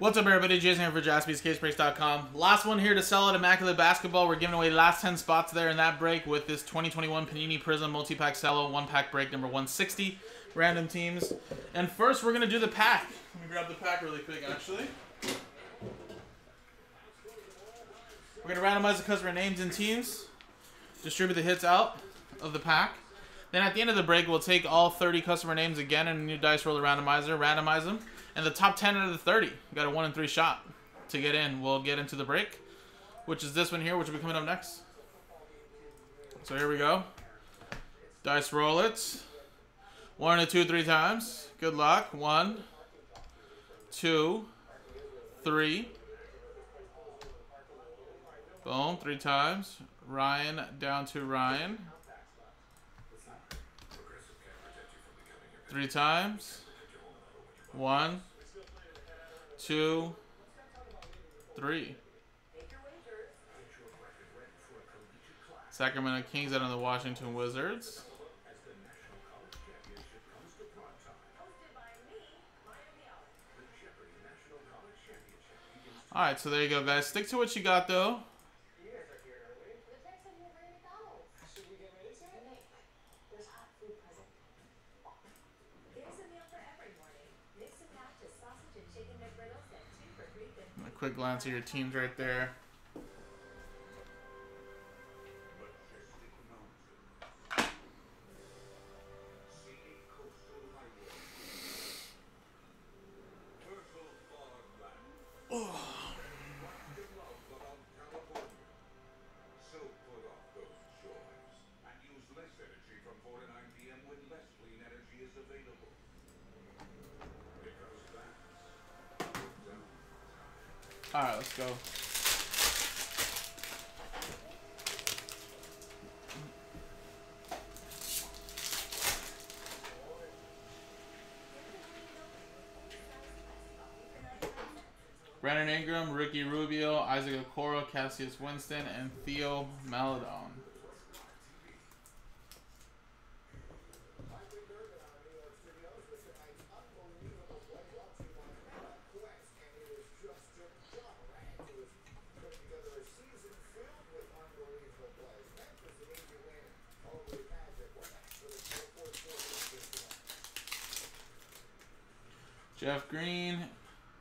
What's up, everybody? Jason here for jaspyscasebreaks.com. Last one here to sell at Immaculate Basketball. We're giving away the last 10 spots there in that break with this 2021 Panini Prizm Multi-Pack Cello one-pack break number 160. Random teams. And first, we're going to do the pack. Let me grab the pack really quick, actually. We're going to randomize the customer names and teams. Distribute the hits out of the pack. Then at the end of the break, we'll take all 30 customer names again in a new dice roller randomizer, randomize them, and the top 10 out of the 30 got a 1 in 3 shot to get in. We'll get into the break, which is this one here, which will be coming up next. So here we go. Dice roll it. One, two, three times. Good luck. One, two, three. Boom, three times. Ryan down to Ryan. Three times. One, two, three. Sacramento Kings out of the Washington Wizards. Alright, so there you go, guys. Stick to what you got, though. Quick glance at your teams right there. All right, let's go. Brandon Ingram, Ricky Rubio, Isaac Okoro, Cassius Winston, and Theo Maledon. Jeff Green,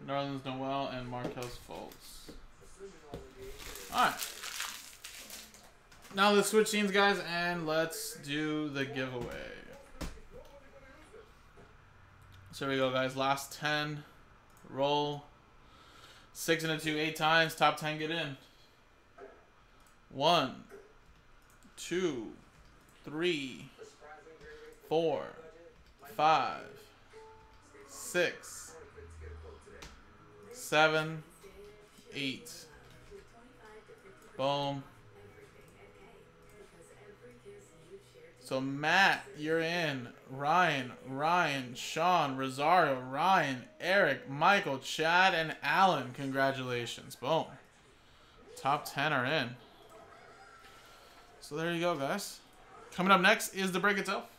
Nerlens Noel, and Markelle Fultz. Alright. Now let's switch scenes, guys, and let's do the giveaway. So here we go, guys. Last 10. Roll. 6 and a 2, 8 times. Top 10 get in. 1, 2, 3, 4, 5, six, seven, eight. Boom. So Matt, you're in. Ryan, Ryan, Sean, Rosario, Ryan, Eric, Michael, Chad, and Alan. Congratulations. Boom. Top 10 are in. So there you go, guys. Coming up next is the break itself.